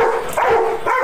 Ah!